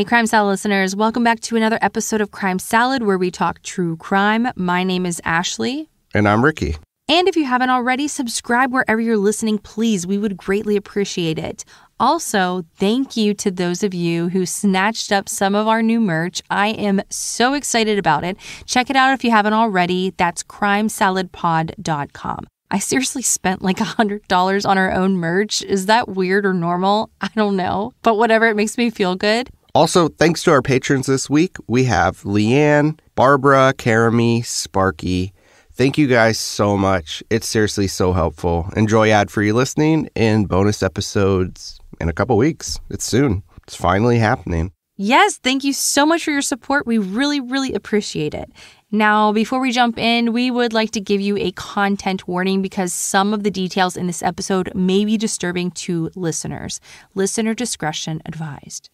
Hey, Crime Salad listeners, welcome back to another episode of Crime Salad where we talk true crime. My name is Ashley. And I'm Ricky. And if you haven't already, subscribe wherever you're listening, please. We would greatly appreciate it. Also, thank you to those of you who snatched up some of our new merch. I am so excited about it. Check it out if you haven't already. That's crimesaladpod.com. I seriously spent like $100 on our own merch. Is that weird or normal? I don't know. But whatever, it makes me feel good. Also, thanks to our patrons this week, we have Leanne, Barbara, Karami, Sparky. Thank you guys so much. It's seriously so helpful. Enjoy ad free listening and bonus episodes in a couple weeks. It's soon. It's finally happening. Yes, thank you so much for your support. We really, really appreciate it. Now, before we jump in, we would like to give you a content warning because some of the details in this episode may be disturbing to listeners. Listener discretion advised.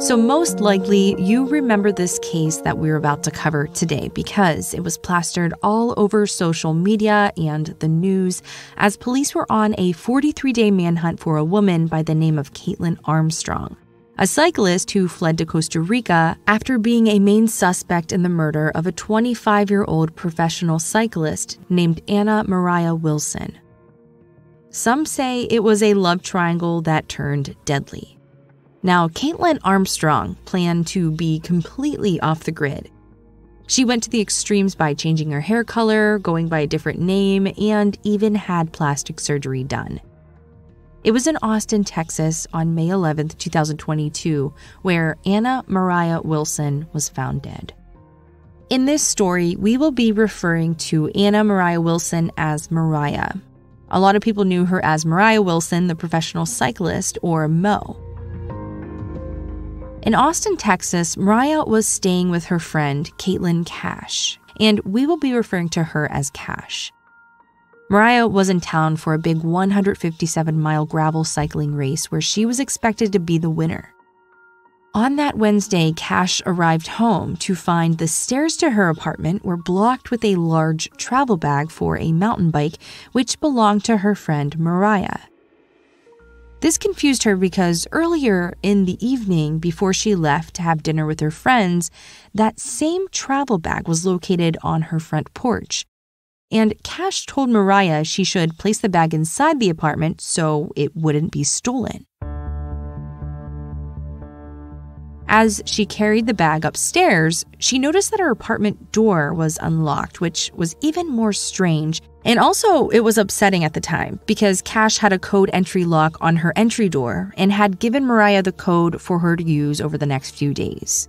So, most likely, you remember this case that we're about to cover today because it was plastered all over social media and the news as police were on a 43 day manhunt for a woman by the name of Caitlin Armstrong, a cyclist who fled to Costa Rica after being a main suspect in the murder of a 25 year old professional cyclist named Anna Moriah Wilson. Some say it was a love triangle that turned deadly. Now, Kaitlin Armstrong planned to be completely off the grid. She went to the extremes by changing her hair color, going by a different name, and even had plastic surgery done. It was in Austin, Texas on May 11, 2022, where Anna Moriah Wilson was found dead. In this story, we will be referring to Anna Moriah Wilson as Moriah. A lot of people knew her as Moriah Wilson, the professional cyclist, or Mo. In Austin, Texas, Moriah was staying with her friend, Caitlin Cash, and we will be referring to her as Cash. Moriah was in town for a big 157 mile gravel cycling race where she was expected to be the winner. On that Wednesday, Cash arrived home to find the stairs to her apartment were blocked with a large travel bag for a mountain bike, which belonged to her friend Mariah. This confused her because earlier in the evening, before she left to have dinner with her friends, that same travel bag was located on her front porch. And Cash told Moriah she should place the bag inside the apartment so it wouldn't be stolen. As she carried the bag upstairs, she noticed that her apartment door was unlocked, which was even more strange. And also, it was upsetting at the time because Cash had a code entry lock on her entry door and had given Moriah the code for her to use over the next few days.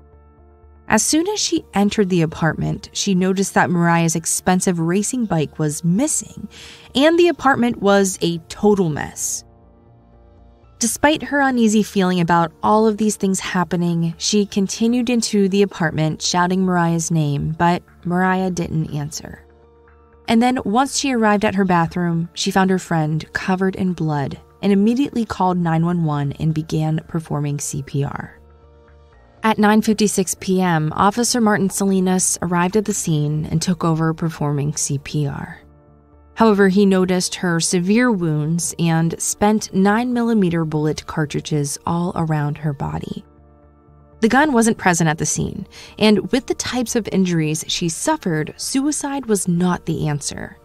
As soon as she entered the apartment, she noticed that Moriah's expensive racing bike was missing, and the apartment was a total mess. Despite her uneasy feeling about all of these things happening, she continued into the apartment shouting Moriah's name, but Moriah didn't answer. And then, once she arrived at her bathroom, she found her friend covered in blood and immediately called 911 and began performing CPR. At 9:56 p.m., Officer Martin Salinas arrived at the scene and took over performing CPR. However, he noticed her severe wounds and spent 9mm bullet cartridges all around her body. The gun wasn't present at the scene, and with the types of injuries she suffered, suicide was not the answer.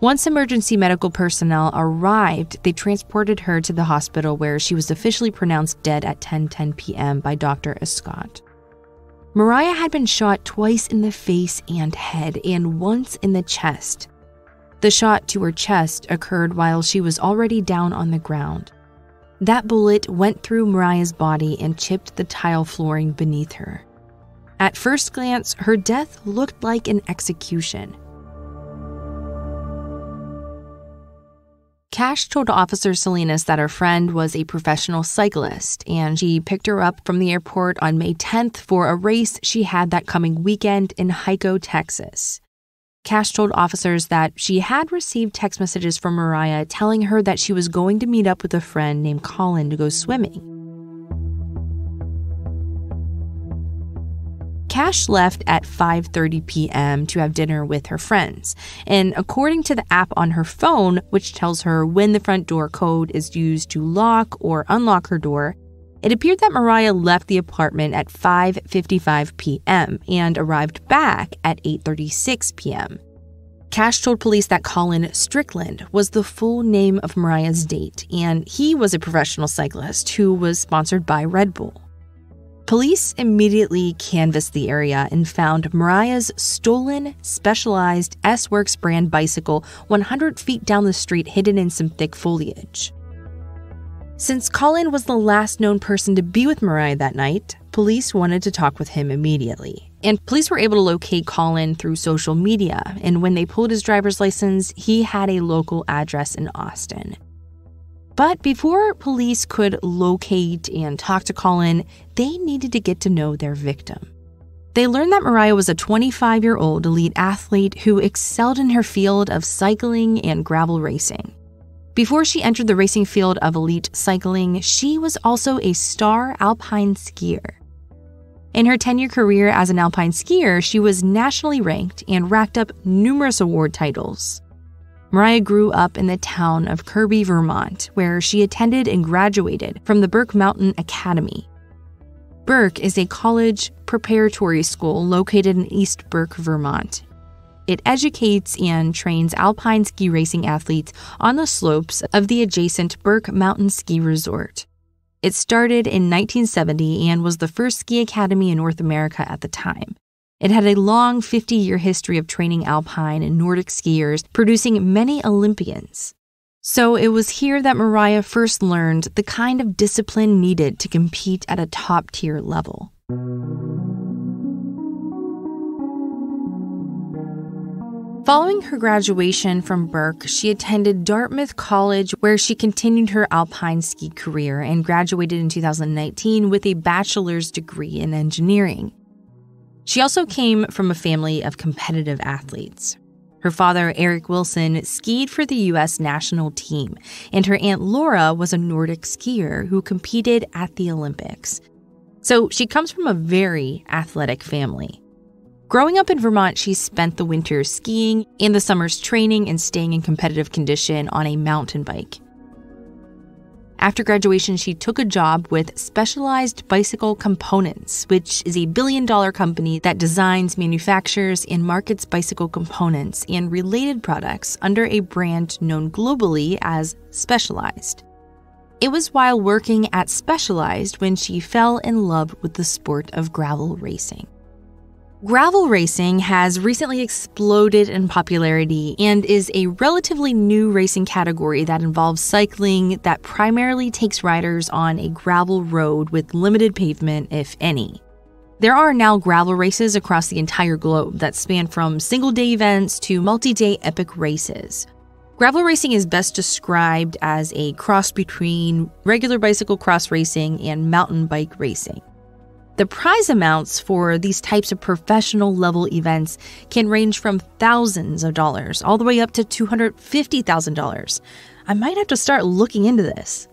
Once emergency medical personnel arrived, they transported her to the hospital where she was officially pronounced dead at 10:10 p.m. by Dr. Escott. Moriah had been shot twice in the face and head and once in the chest. The shot to her chest occurred while she was already down on the ground. That bullet went through Moriah's body and chipped the tile flooring beneath her. At first glance, her death looked like an execution. Cash told Officer Salinas that her friend was a professional cyclist and she picked her up from the airport on May 10th for a race she had that coming weekend in Hico, Texas. Cash told officers that she had received text messages from Moriah telling her that she was going to meet up with a friend named Colin to go swimming. Cash left at 5:30 p.m. to have dinner with her friends. And according to the app on her phone, which tells her when the front door code is used to lock or unlock her door, it appeared that Moriah left the apartment at 5:55 p.m. and arrived back at 8:36 p.m. Cash told police that Colin Strickland was the full name of Moriah's date, and he was a professional cyclist who was sponsored by Red Bull. Police immediately canvassed the area and found Moriah's stolen, specialized S Works brand bicycle 100 feet down the street hidden in some thick foliage. Since Colin was the last known person to be with Moriah that night, police wanted to talk with him immediately. And police were able to locate Colin through social media, and when they pulled his driver's license, he had a local address in Austin. But before police could locate and talk to Colin, they needed to get to know their victim. They learned that Moriah was a 25 year old elite athlete who excelled in her field of cycling and gravel racing. Before she entered the racing field of elite cycling, she was also a star alpine skier. In her 10 year career as an alpine skier, she was nationally ranked and racked up numerous award titles. Moriah grew up in the town of Kirby, Vermont, where she attended and graduated from the Burke Mountain Academy. Burke is a college preparatory school located in East Burke, Vermont, it educates and trains alpine ski racing athletes on the slopes of the adjacent Burke Mountain Ski Resort. It started in 1970 and was the first ski academy in North America at the time. It had a long 50 year history of training alpine and Nordic skiers, producing many Olympians. So it was here that Moriah first learned the kind of discipline needed to compete at a top tier level. Following her graduation from Burke, she attended Dartmouth College, where she continued her alpine ski career and graduated in 2019 with a bachelor's degree in engineering. She also came from a family of competitive athletes. Her father, Eric Wilson, skied for the U.S. national team, and her Aunt Laura was a Nordic skier who competed at the Olympics. So she comes from a very athletic family. Growing up in Vermont, she spent the winters skiing and the summers training and staying in competitive condition on a mountain bike. After graduation, she took a job with Specialized Bicycle Components, which is a billion dollar company that designs, manufactures, and markets bicycle components and related products under a brand known globally as Specialized. It was while working at Specialized when she fell in love with the sport of gravel racing. Gravel racing has recently exploded in popularity and is a relatively new racing category that involves cycling that primarily takes riders on a gravel road with limited pavement, if any. There are now gravel races across the entire globe that span from single day events to multi day epic races. Gravel racing is best described as a cross between regular bicycle cross racing and mountain bike racing. The prize amounts for these types of professional level events can range from thousands of dollars all the way up to $250,000. I might have to start looking into this.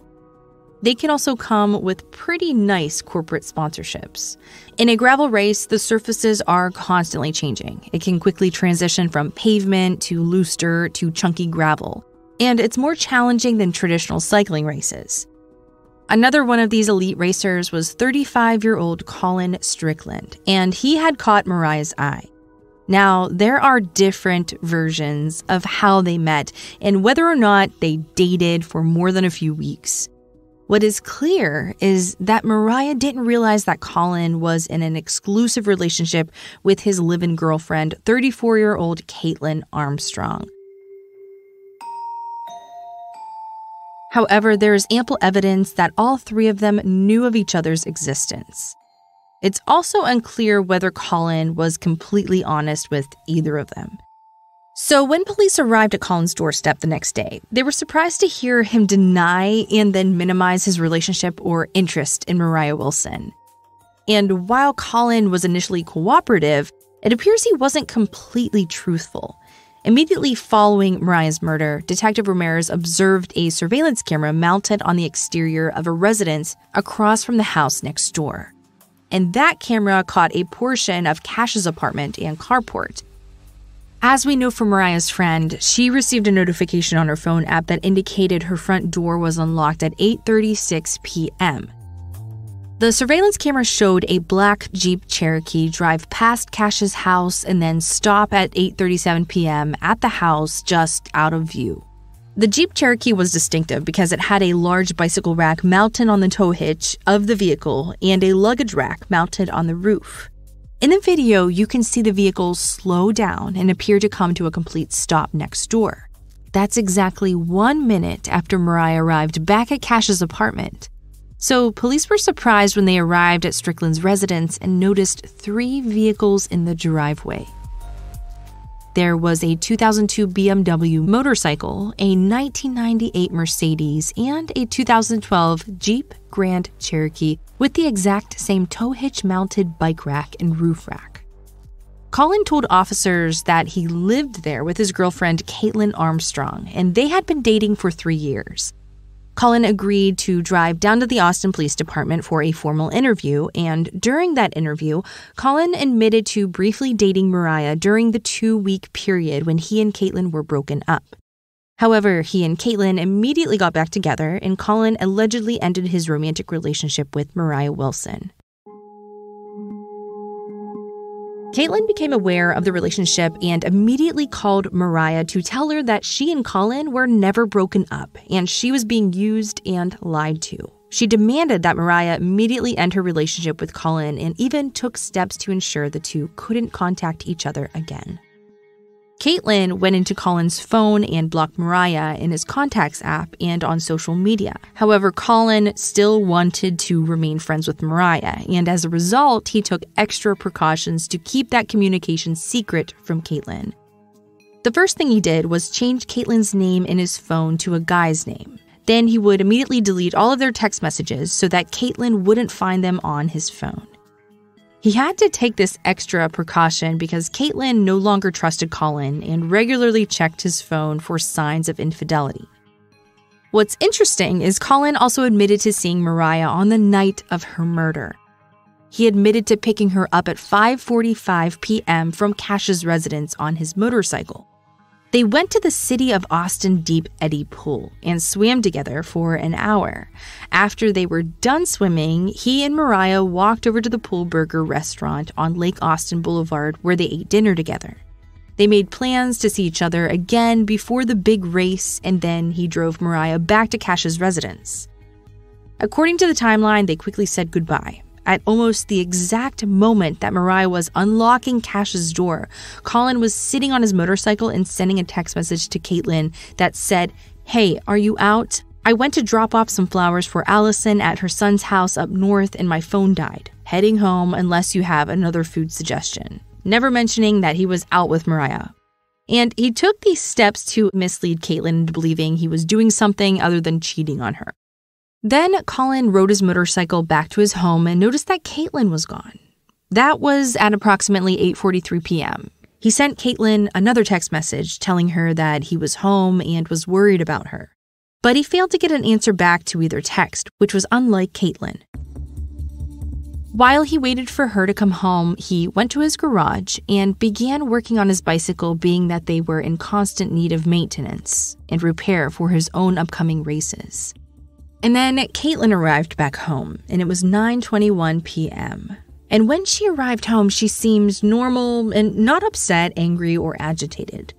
They can also come with pretty nice corporate sponsorships. In a gravel race, the surfaces are constantly changing. It can quickly transition from pavement to loose dirt to chunky gravel. And it's more challenging than traditional cycling races. Another one of these elite racers was 35 year old Colin Strickland, and he had caught Moriah's eye. Now, there are different versions of how they met and whether or not they dated for more than a few weeks. What is clear is that Moriah didn't realize that Colin was in an exclusive relationship with his live in girlfriend, 34 year old Caitlin Armstrong. However, there is ample evidence that all three of them knew of each other's existence. It's also unclear whether Colin was completely honest with either of them. So, when police arrived at Colin's doorstep the next day, they were surprised to hear him deny and then minimize his relationship or interest in Moriah Wilson. And while Colin was initially cooperative, it appears he wasn't completely truthful. Immediately following Moriah's murder, Detective Ramirez observed a surveillance camera mounted on the exterior of a residence across from the house next door. and that camera caught a portion of Cash's apartment and carport. As we know from Moriah's friend, she received a notification on her phone app that indicated her front door was unlocked at 8:36 p.m. The surveillance camera showed a black Jeep Cherokee drive past Cash's house and then stop at 8:37 p.m. at the house just out of view. The Jeep Cherokee was distinctive because it had a large bicycle rack mounted on the tow hitch of the vehicle and a luggage rack mounted on the roof. In the video, you can see the vehicle slow down and appear to come to a complete stop next door. That's exactly one minute after Moriah arrived back at Cash's apartment. So, police were surprised when they arrived at Strickland's residence and noticed three vehicles in the driveway. There was a 2002 BMW motorcycle, a 1998 Mercedes, and a 2012 Jeep Grand Cherokee with the exact same tow hitch mounted bike rack and roof rack. Colin told officers that he lived there with his girlfriend, Caitlin Armstrong, and they had been dating for three years. Colin agreed to drive down to the Austin Police Department for a formal interview, and during that interview, Colin admitted to briefly dating Moriah during the two week period when he and Caitlin were broken up. However, he and Caitlin immediately got back together, and Colin allegedly ended his romantic relationship with Moriah Wilson. Caitlin became aware of the relationship and immediately called Moriah to tell her that she and Colin were never broken up and she was being used and lied to. She demanded that Moriah immediately end her relationship with Colin and even took steps to ensure the two couldn't contact each other again. Caitlin went into Colin's phone and blocked Moriah in his contacts app and on social media. However, Colin still wanted to remain friends with Moriah, and as a result, he took extra precautions to keep that communication secret from Caitlin. The first thing he did was change Caitlin's name in his phone to a guy's name. Then he would immediately delete all of their text messages so that Caitlin wouldn't find them on his phone. He had to take this extra precaution because Caitlin no longer trusted Colin and regularly checked his phone for signs of infidelity. What's interesting is Colin also admitted to seeing Moriah on the night of her murder. He admitted to picking her up at 5:45 p.m. from Cash's residence on his motorcycle. They went to the City of Austin Deep Eddy Pool and swam together for an hour. After they were done swimming, he and Moriah walked over to the Pool Burger restaurant on Lake Austin Boulevard where they ate dinner together. They made plans to see each other again before the big race, and then he drove Moriah back to Cash's residence. According to the timeline, they quickly said goodbye. At almost the exact moment that Moriah was unlocking Cash's door, Colin was sitting on his motorcycle and sending a text message to Caitlin that said, Hey, are you out? I went to drop off some flowers for Allison at her son's house up north and my phone died. Heading home unless you have another food suggestion. Never mentioning that he was out with Moriah. And he took these steps to mislead Caitlin into believing he was doing something other than cheating on her. Then Colin rode his motorcycle back to his home and noticed that Caitlin was gone. That was at approximately 8:43 p.m. He sent Caitlin another text message telling her that he was home and was worried about her. But he failed to get an answer back to either text, which was unlike Caitlin. While he waited for her to come home, he went to his garage and began working on his bicycle, being that they were in constant need of maintenance and repair for his own upcoming races. And then Caitlin arrived back home, and it was 9:21 p.m. And when she arrived home, she seemed normal and not upset, angry, or agitated.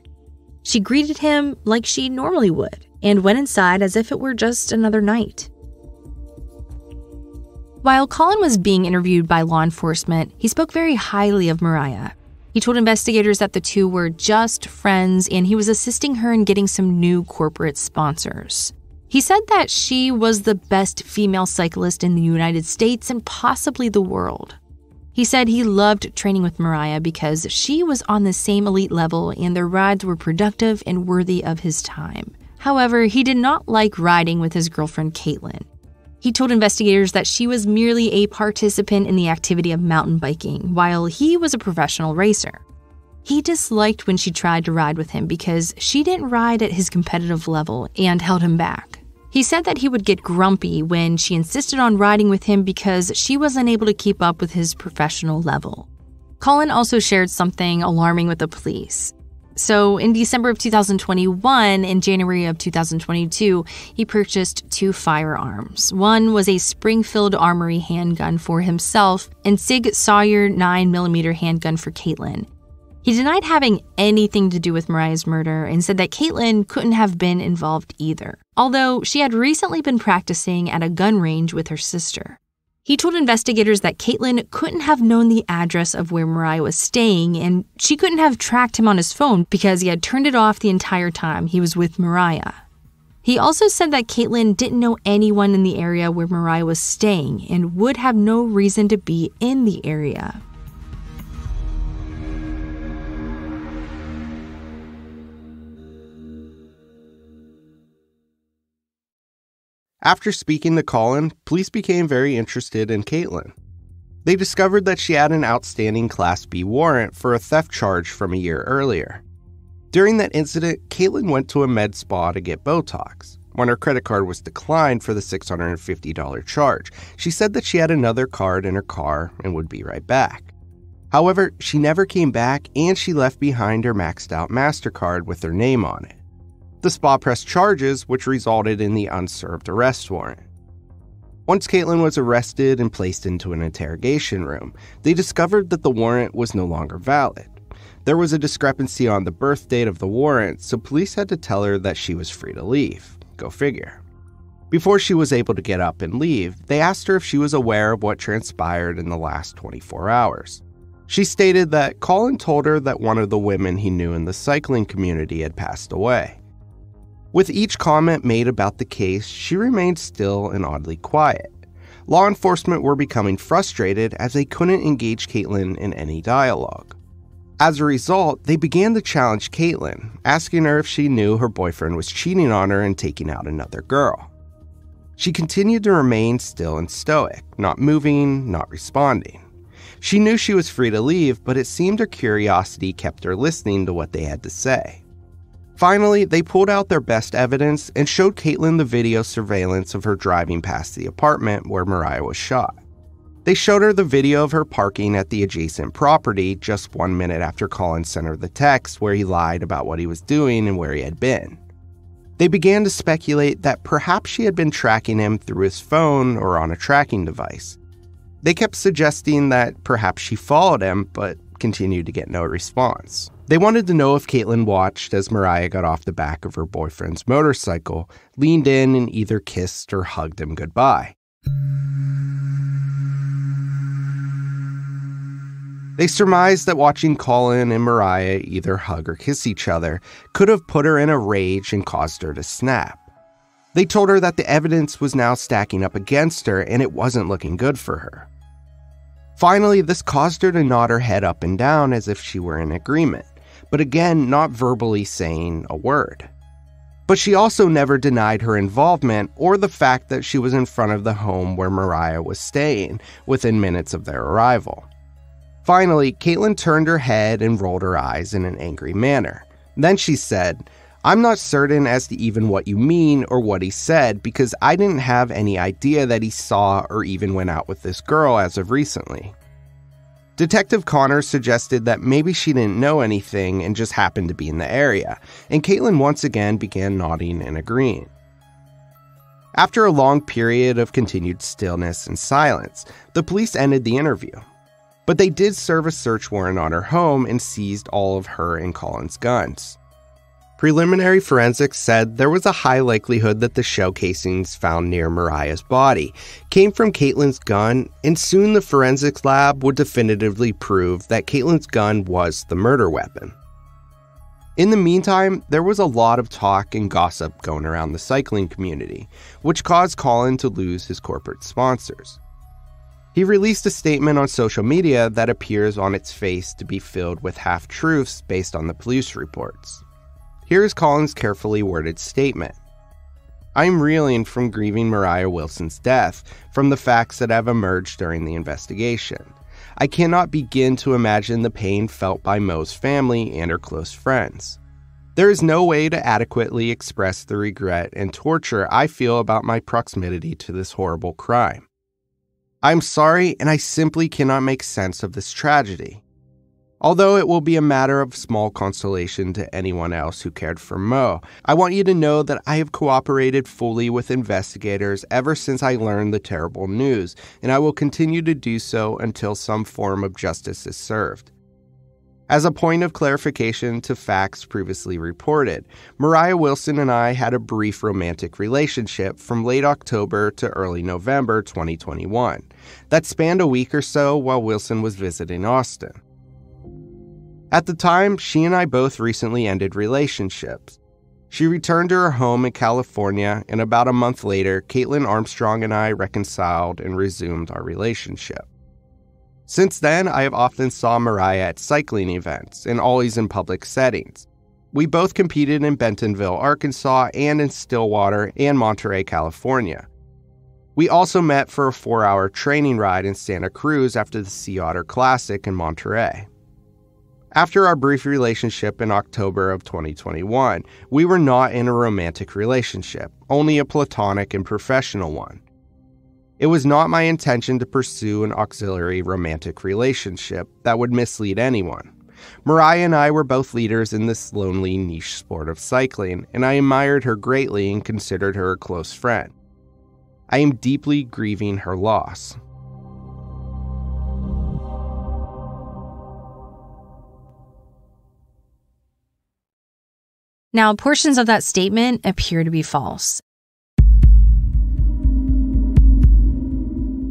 She greeted him like she normally would and went inside as if it were just another night. While Colin was being interviewed by law enforcement, he spoke very highly of Moriah. He told investigators that the two were just friends and he was assisting her in getting some new corporate sponsors. He said that she was the best female cyclist in the United States and possibly the world. He said he loved training with Moriah because she was on the same elite level and their rides were productive and worthy of his time. However, he did not like riding with his girlfriend Caitlin. He told investigators that she was merely a participant in the activity of mountain biking, while he was a professional racer. He disliked when she tried to ride with him because she didn't ride at his competitive level and held him back. He said that he would get grumpy when she insisted on riding with him because she was unable to keep up with his professional level. Colin also shared something alarming with the police. So, in December of 2021 and January of 2022, he purchased two firearms. One was a Springfield Armory handgun for himself and Sig Sauer 9mm handgun for Caitlin. He denied having anything to do with Moriah's murder and said that Caitlin couldn't have been involved either, although she had recently been practicing at a gun range with her sister. He told investigators that Caitlin couldn't have known the address of where Moriah was staying, and she couldn't have tracked him on his phone because he had turned it off the entire time he was with Moriah. He also said that Caitlin didn't know anyone in the area where Moriah was staying and would have no reason to be in the area. After speaking to Colin, police became very interested in Caitlin. They discovered that she had an outstanding Class B warrant for a theft charge from a year earlier. During that incident, Caitlin went to a med spa to get Botox. When her credit card was declined for the $650 charge, she said that she had another card in her car and would be right back. However, she never came back and she left behind her maxed out MasterCard with her name on it. The spa pressed charges, which resulted in the unserved arrest warrant. Once Caitlin was arrested and placed into an interrogation room, they discovered that the warrant was no longer valid. There was a discrepancy on the birth date of the warrant, so police had to tell her that she was free to leave. Go figure. Before she was able to get up and leave, they asked her if she was aware of what transpired in the last 24 hours. She stated that Colin told her that one of the women he knew in the cycling community had passed away. With each comment made about the case, she remained still and oddly quiet. Law enforcement were becoming frustrated as they couldn't engage Caitlin in any dialogue. As a result, they began to challenge Caitlin, asking her if she knew her boyfriend was cheating on her and taking out another girl. She continued to remain still and stoic, not moving, not responding. She knew she was free to leave, but it seemed her curiosity kept her listening to what they had to say. Finally, they pulled out their best evidence and showed Caitlin the video surveillance of her driving past the apartment where Moriah was shot. They showed her the video of her parking at the adjacent property just one minute after Colin sent her the text where he lied about what he was doing and where he had been. They began to speculate that perhaps she had been tracking him through his phone or on a tracking device. They kept suggesting that perhaps she followed him, but continued to get no response. They wanted to know if Caitlin watched as Moriah got off the back of her boyfriend's motorcycle, leaned in, and either kissed or hugged him goodbye. They surmised that watching Colin and Moriah either hug or kiss each other could have put her in a rage and caused her to snap. They told her that the evidence was now stacking up against her and it wasn't looking good for her. Finally, this caused her to nod her head up and down as if she were in agreement but again, not verbally saying a word. But she also never denied her involvement or the fact that she was in front of the home where Moriah was staying within minutes of their arrival. Finally, Caitlin turned her head and rolled her eyes in an angry manner. Then she said, I'm not certain as to even what you mean or what he said because I didn't have any idea that he saw or even went out with this girl as of recently. Detective Connor suggested that maybe she didn't know anything and just happened to be in the area, and Caitlin once again began nodding and agreeing. After a long period of continued stillness and silence, the police ended the interview. But they did serve a search warrant on her home and seized all of her and Colin's guns. Preliminary forensics said there was a high likelihood that the shell casings found near Moriah's body came from Caitlin's gun, and soon the forensics lab would definitively prove that Caitlin's gun was the murder weapon. In the meantime, there was a lot of talk and gossip going around the cycling community, which caused Colin to lose his corporate sponsors. He released a statement on social media that appears on its face to be filled with half truths based on the police reports. Here is Colin's carefully worded statement I am reeling from grieving Moriah Wilson's death from the facts that have emerged during the investigation. I cannot begin to imagine the pain felt by Mo's family and her close friends. There is no way to adequately express the regret and torture I feel about my proximity to this horrible crime. I'm sorry, and I simply cannot make sense of this tragedy. Although it will be a matter of small consolation to anyone else who cared for Mo, I want you to know that I have cooperated fully with investigators ever since I learned the terrible news, and I will continue to do so until some form of justice is served. As a point of clarification to facts previously reported, Moriah Wilson and I had a brief romantic relationship from late October to early November 2021 that spanned a week or so while Wilson was visiting Austin. At the time, she and I both recently ended relationships. She returned to her home in California, and about a month later, Caitlin Armstrong and I reconciled and resumed our relationship. Since then, I have often saw Moriah at cycling events and always in public settings. We both competed in Bentonville, Arkansas, and in Stillwater and Monterey, California. We also met for a four hour training ride in Santa Cruz after the Sea Otter Classic in Monterey. After our brief relationship in October of 2021, we were not in a romantic relationship, only a platonic and professional one. It was not my intention to pursue an auxiliary romantic relationship that would mislead anyone. Moriah and I were both leaders in this lonely niche sport of cycling, and I admired her greatly and considered her a close friend. I am deeply grieving her loss. Now, portions of that statement appear to be false.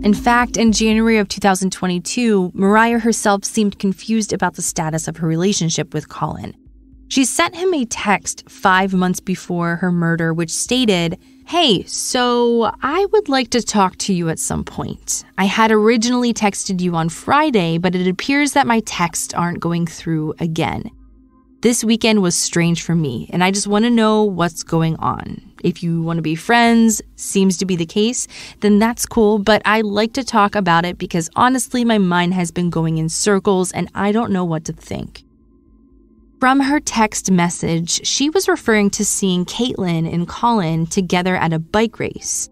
In fact, in January of 2022, Moriah herself seemed confused about the status of her relationship with Colin. She sent him a text five months before her murder, which stated, Hey, so I would like to talk to you at some point. I had originally texted you on Friday, but it appears that my texts aren't going through again. This weekend was strange for me, and I just want to know what's going on. If you want to be friends, seems to be the case, then that's cool, but I like to talk about it because honestly, my mind has been going in circles and I don't know what to think. From her text message, she was referring to seeing Caitlin and Colin together at a bike race.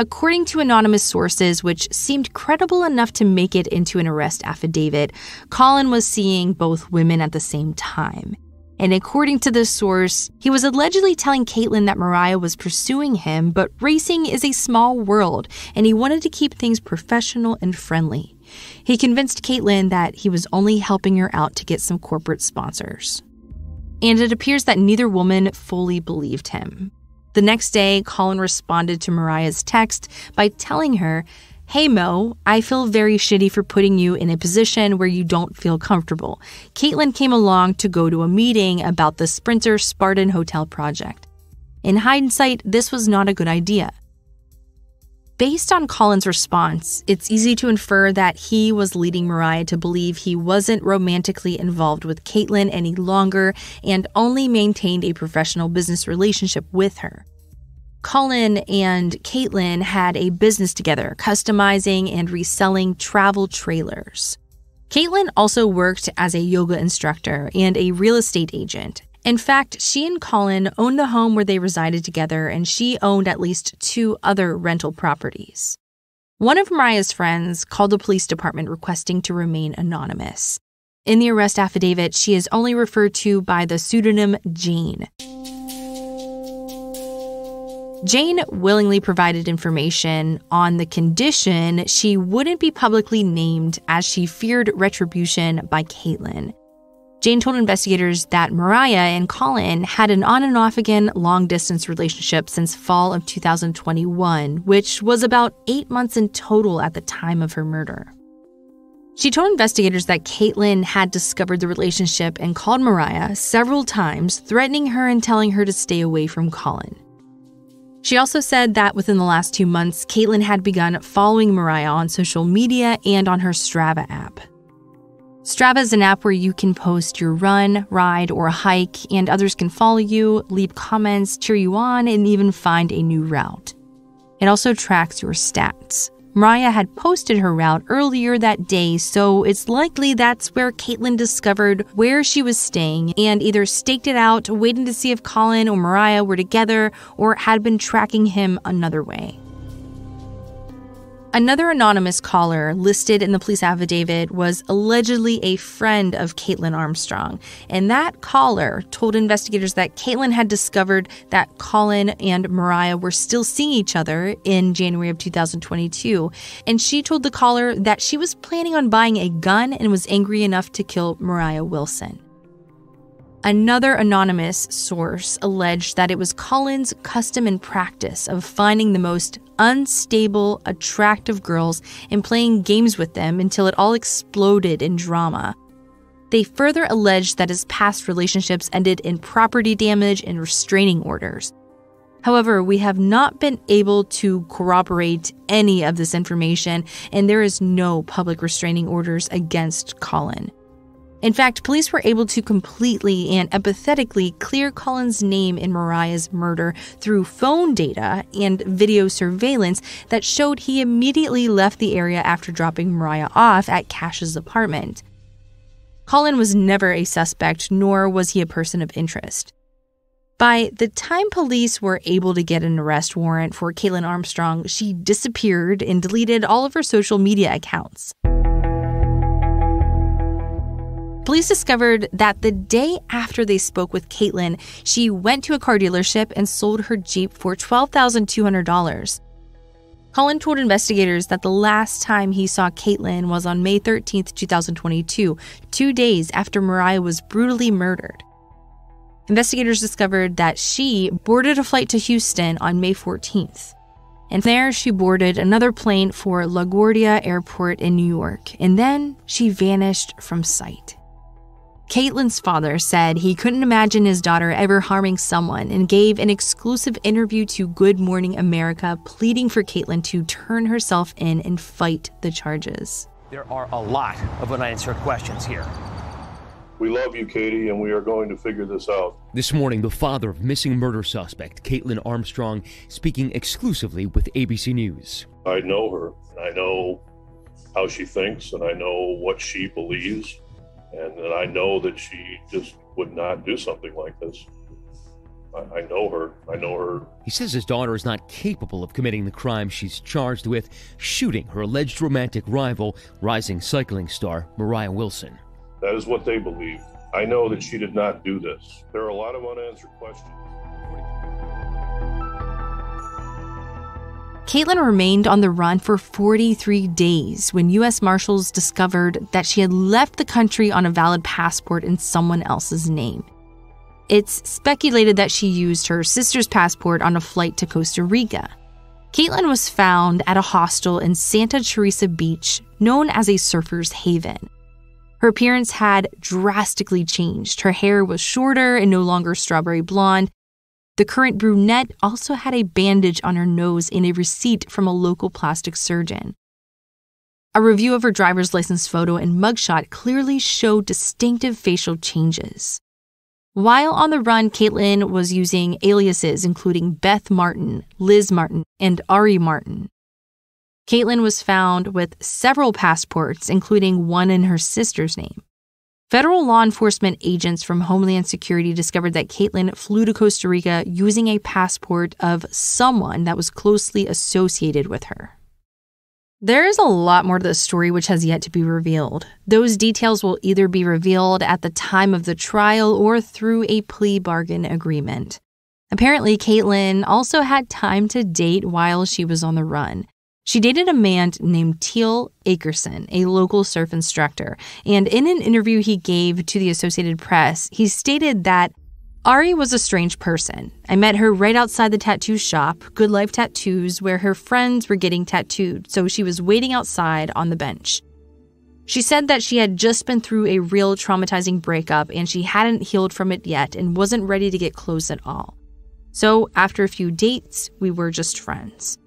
According to anonymous sources, which seemed credible enough to make it into an arrest affidavit, Colin was seeing both women at the same time. And according to this source, he was allegedly telling Caitlin that Moriah was pursuing him, but racing is a small world, and he wanted to keep things professional and friendly. He convinced Caitlin that he was only helping her out to get some corporate sponsors. And it appears that neither woman fully believed him. The next day, Colin responded to Moriah's text by telling her, Hey Mo, I feel very shitty for putting you in a position where you don't feel comfortable. Caitlin came along to go to a meeting about the Sprinter Spartan Hotel project. In hindsight, this was not a good idea. Based on Colin's response, it's easy to infer that he was leading Moriah to believe he wasn't romantically involved with Caitlin any longer and only maintained a professional business relationship with her. Colin and Caitlin had a business together, customizing and reselling travel trailers. Caitlin also worked as a yoga instructor and a real estate agent, in fact, she and Colin owned the home where they resided together, and she owned at least two other rental properties. One of Moriah's friends called the police department requesting to remain anonymous. In the arrest affidavit, she is only referred to by the pseudonym Jane. Jane willingly provided information on the condition she wouldn't be publicly named as she feared retribution by Caitlin. Jane told investigators that Moriah and Colin had an on and off again long distance relationship since fall of 2021, which was about eight months in total at the time of her murder. She told investigators that Caitlin had discovered the relationship and called Moriah several times, threatening her and telling her to stay away from Colin. She also said that within the last two months, Caitlin had begun following Moriah on social media and on her Strava app. Strava is an app where you can post your run, ride, or hike, and others can follow you, leave comments, cheer you on, and even find a new route. It also tracks your stats. Moriah had posted her route earlier that day, so it's likely that's where Caitlin discovered where she was staying and either staked it out, waiting to see if Colin or Moriah were together, or had been tracking him another way. Another anonymous caller listed in the police affidavit was allegedly a friend of Caitlin Armstrong. And that caller told investigators that Caitlin had discovered that Colin and Moriah were still seeing each other in January of 2022. And she told the caller that she was planning on buying a gun and was angry enough to kill Moriah Wilson. Another anonymous source alleged that it was Colin's custom and practice of finding the most unstable, attractive girls and playing games with them until it all exploded in drama. They further alleged that his past relationships ended in property damage and restraining orders. However, we have not been able to corroborate any of this information, and there is no public restraining orders against Colin. In fact, police were able to completely and empathetically clear Colin's name in Moriah's murder through phone data and video surveillance that showed he immediately left the area after dropping Moriah off at Cash's apartment. Colin was never a suspect, nor was he a person of interest. By the time police were able to get an arrest warrant for Caitlin Armstrong, she disappeared and deleted all of her social media accounts. Police discovered that the day after they spoke with Caitlin, she went to a car dealership and sold her Jeep for $12,200. Colin told investigators that the last time he saw Caitlin was on May 13, 2022, two days after Moriah was brutally murdered. Investigators discovered that she boarded a flight to Houston on May 14th. And there she boarded another plane for LaGuardia Airport in New York, and then she vanished from sight. Caitlin's father said he couldn't imagine his daughter ever harming someone and gave an exclusive interview to Good Morning America pleading for Caitlin to turn herself in and fight the charges. There are a lot of unanswered questions here. We love you, Katie, and we are going to figure this out. This morning, the father of missing murder suspect Caitlin Armstrong speaking exclusively with ABC News. I know her. I know how she thinks, and I know what she believes and, and I know that she just would not do something like this. I, I know her. I know her. He says his daughter is not capable of committing the crime she's charged with shooting her alleged romantic rival, rising cycling star Moriah Wilson. That is what they believe. I know that she did not do this. There are a lot of unanswered questions. Caitlin remained on the run for 43 days when U.S. Marshals discovered that she had left the country on a valid passport in someone else's name. It's speculated that she used her sister's passport on a flight to Costa Rica. Caitlin was found at a hostel in Santa Teresa Beach, known as a surfer's haven. Her appearance had drastically changed. Her hair was shorter and no longer strawberry blonde, the current brunette also had a bandage on her nose and a receipt from a local plastic surgeon. A review of her driver's license photo and mugshot clearly showed distinctive facial changes. While on the run, Caitlin was using aliases including Beth Martin, Liz Martin, and Ari Martin. Caitlin was found with several passports, including one in her sister's name. Federal law enforcement agents from Homeland Security discovered that Caitlin flew to Costa Rica using a passport of someone that was closely associated with her. There is a lot more to the story which has yet to be revealed. Those details will either be revealed at the time of the trial or through a plea bargain agreement. Apparently, Caitlin also had time to date while she was on the run. She dated a man named Teal Akerson, a local surf instructor, and in an interview he gave to the Associated Press, he stated that Ari was a strange person. I met her right outside the tattoo shop, Good Life Tattoos, where her friends were getting tattooed, so she was waiting outside on the bench. She said that she had just been through a real traumatizing breakup and she hadn't healed from it yet and wasn't ready to get close at all. So, after a few dates, we were just friends.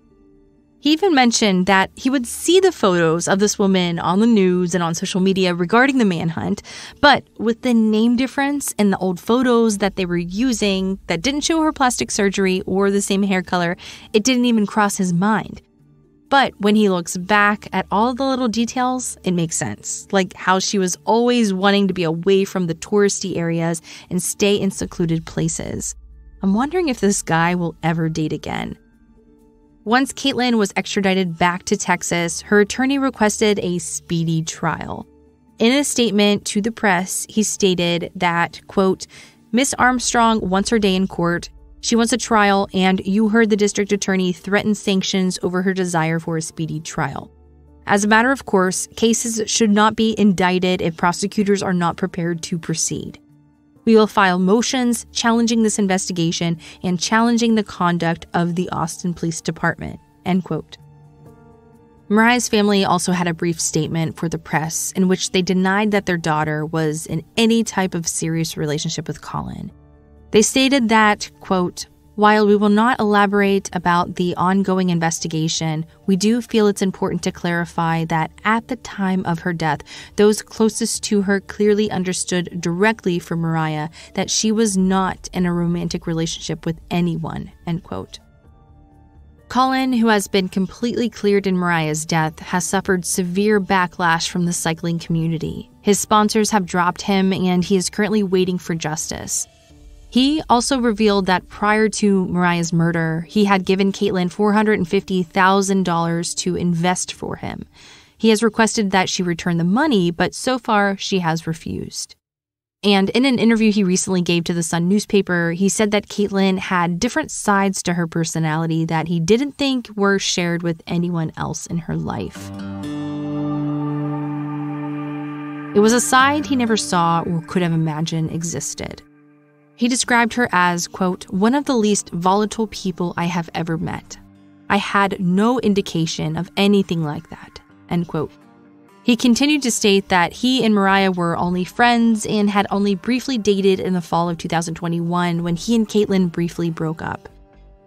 He even mentioned that he would see the photos of this woman on the news and on social media regarding the manhunt, but with the name difference and the old photos that they were using that didn't show her plastic surgery or the same hair color, it didn't even cross his mind. But when he looks back at all the little details, it makes sense. Like how she was always wanting to be away from the touristy areas and stay in secluded places. I'm wondering if this guy will ever date again. Once Caitlyn was extradited back to Texas, her attorney requested a speedy trial. In a statement to the press, he stated that, quote, Miss Armstrong wants her day in court. She wants a trial, and you heard the district attorney threaten sanctions over her desire for a speedy trial. As a matter of course, cases should not be indicted if prosecutors are not prepared to proceed. We will file motions challenging this investigation and challenging the conduct of the Austin Police Department. End quote. Moriah's family also had a brief statement for the press in which they denied that their daughter was in any type of serious relationship with Colin. They stated that, quote, while we will not elaborate about the ongoing investigation, we do feel it's important to clarify that at the time of her death, those closest to her clearly understood directly from Moriah that she was not in a romantic relationship with anyone, end quote. Colin, who has been completely cleared in Moriah's death, has suffered severe backlash from the cycling community. His sponsors have dropped him, and he is currently waiting for justice. He also revealed that prior to Moriah's murder, he had given Caitlyn $450,000 to invest for him. He has requested that she return the money, but so far she has refused. And in an interview he recently gave to the Sun newspaper, he said that Caitlyn had different sides to her personality that he didn't think were shared with anyone else in her life. It was a side he never saw or could have imagined existed. He described her as, quote, one of the least volatile people I have ever met. I had no indication of anything like that, end quote. He continued to state that he and Moriah were only friends and had only briefly dated in the fall of 2021 when he and Caitlyn briefly broke up.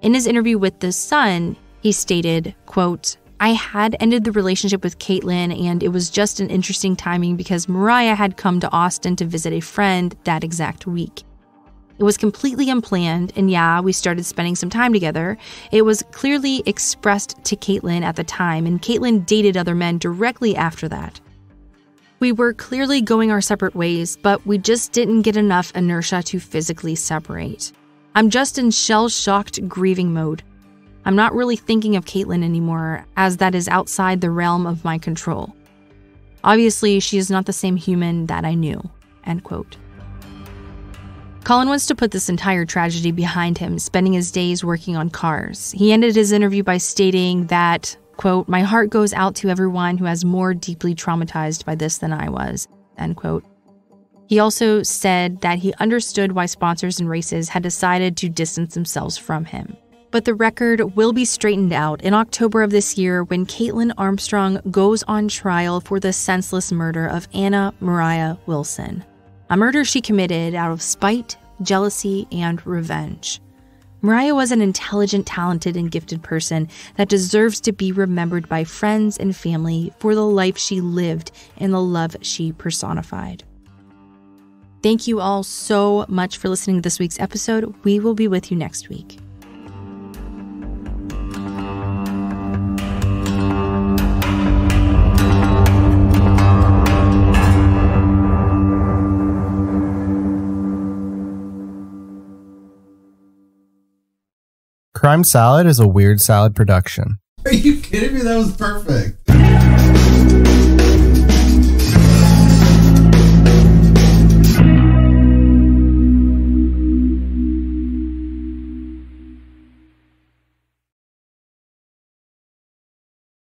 In his interview with The Sun, he stated, quote, I had ended the relationship with Caitlyn, and it was just an interesting timing because Moriah had come to Austin to visit a friend that exact week. It was completely unplanned, and yeah, we started spending some time together. It was clearly expressed to Caitlin at the time, and Caitlin dated other men directly after that. We were clearly going our separate ways, but we just didn't get enough inertia to physically separate. I'm just in shell shocked grieving mode. I'm not really thinking of Caitlin anymore, as that is outside the realm of my control. Obviously, she is not the same human that I knew. End quote. Colin wants to put this entire tragedy behind him, spending his days working on cars. He ended his interview by stating that, quote, My heart goes out to everyone who has more deeply traumatized by this than I was, end quote. He also said that he understood why sponsors and races had decided to distance themselves from him. But the record will be straightened out in October of this year when Caitlin Armstrong goes on trial for the senseless murder of Anna Moriah Wilson a murder she committed out of spite, jealousy, and revenge. Moriah was an intelligent, talented, and gifted person that deserves to be remembered by friends and family for the life she lived and the love she personified. Thank you all so much for listening to this week's episode. We will be with you next week. Crime Salad is a weird salad production. Are you kidding me? That was perfect.